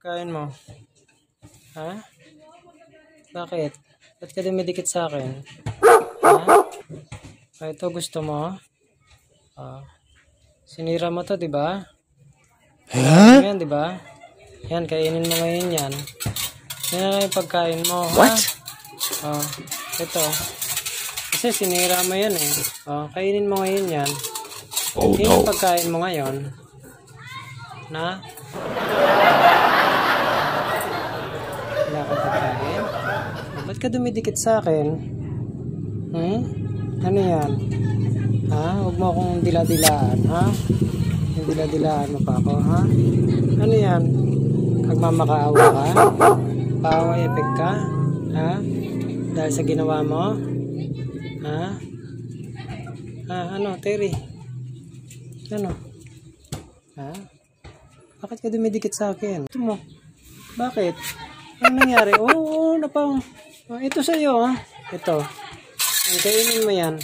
Kain mo. Ha? Bakit? Ba't ka dumidikit sa akin? Ha? Ah, ito gusto mo? Ah. Sinira mo to, di ba? Huh? Yan, di ba? Yan, kainin mo ngayon yan. Yan na yung pagkain mo. ha? What? Oh, ito. Kasi sinira mo yan eh. Oh, kainin mo ngayon yan. Oh Yan yung pagkain mo ngayon. Na? Wala kang pagkain? Ba't ka dumidikit sa akin? Hmm? Ano yan? Ha? Huwag mo akong dila-dilaan, ha? Yung dila-dilaan mo pa ako, ha? Ano yan? Nagmamakaawa ka? Paaway effect ka? Ha? Dahil sa ginawa mo? Ha? Ha? Ano, Terry? Ano? Ha? Bakit ka dumidikit sa akin? Ito mo. Bakit? Ano nangyari? Oo, oh, napang... Oh, ito sa'yo, ha? Ito. Ang kainin mo yan.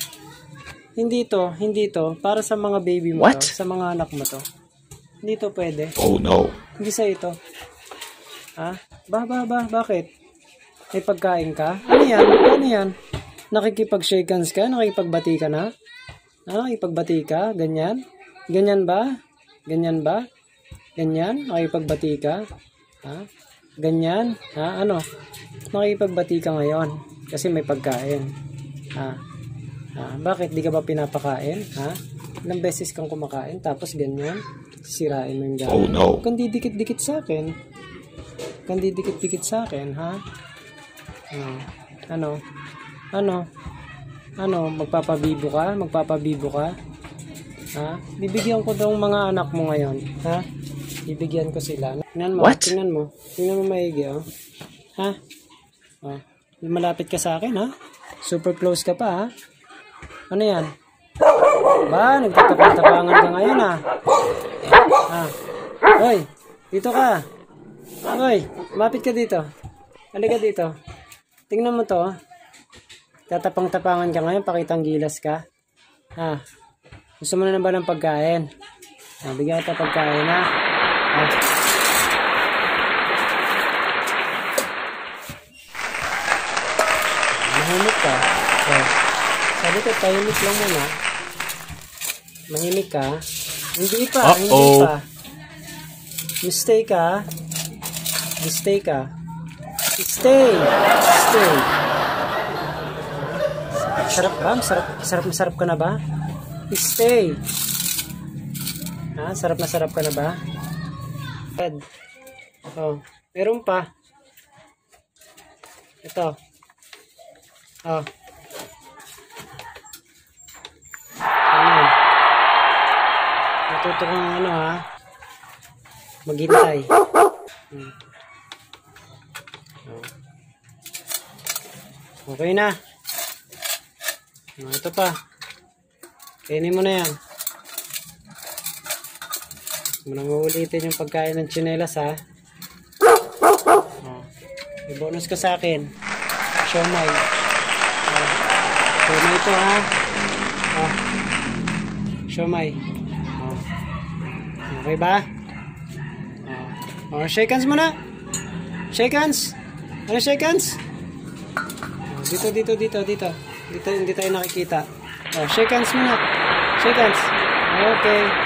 Hindi to, hindi to. Para sa mga baby mo What? to. Sa mga anak mo to. Hindi to pwede. Oh no. Hindi sa ito. Ha? Ba, ba, ba, bakit? May pagkain ka? Ano yan? Ano yan? Nakikipag-shake hands ka? Nakikipagbati ka na? Ha? Nakikipagbati ka? Ganyan? Ganyan ba? Ganyan ba? Ganyan? Nakikipagbati ka? Ha? Ganyan? Ha? Ano? Nakikipagbati ka ngayon kasi may pagkain. Ha? Ha? Bakit di ka ba pinapakain? Ha? Ilang beses kang kumakain tapos ganyan? Sirain mo yung Oh gamit. no. Kang didikit-dikit sa akin. Kang didikit-dikit sa akin, ha? Ah, ano? Ano? Ano? Magpapabibo ka? Magpapabibo ka? Ha? Bibigyan ko daw mga anak mo ngayon. Ha? Bibigyan ko sila. Tingnan mo. What? Tingnan mo. Tingnan mo maigi, oh. Ha? Oh. Malapit ka sa akin, ha? Super close ka pa, ha? Ano yan? Ba, nagtatapang-tapangan ka ngayon, ha? Ah. Hoy, dito ka. Hoy, mapit ka dito. Halika dito. Tingnan mo to. Tatapang-tapangan ka ngayon, pakitang gilas ka. Ha? Gusto mo na na ba ng pagkain? Ah, bigyan kita pagkain, ha? Ah. Mahimik ka. Oh. Sabi ko, tahimik lang muna. Mahimik ka. Hindi pa, hindi Uh-oh. pa. Mistake ka. Mistake ka. Stay. Stay. Sarap ba? Sarap, sarap sarap ka na ba? Stay. Ha? Sarap na sarap ka na ba? Red. Oh. Meron pa. Ito. Oh. Ano? Natuto ano ha? Maghintay. Hmm. Oh. Okay na. Oh, ito pa. Kainin mo na yan. Huwag mo nang uulitin yung pagkain ng tsinelas ha. Oh. May bonus ka sa akin. Siomay. Oh. Siomay ito ha. Oh. Siomay. Oh. Okay ba? Oh. Oh, shake hands muna. Shake hands. Ano shake hands? Oh, dito, dito, dito, dito. Dito, hindi tayo nakikita. Oh, shake hands muna. Shake hands. Okay.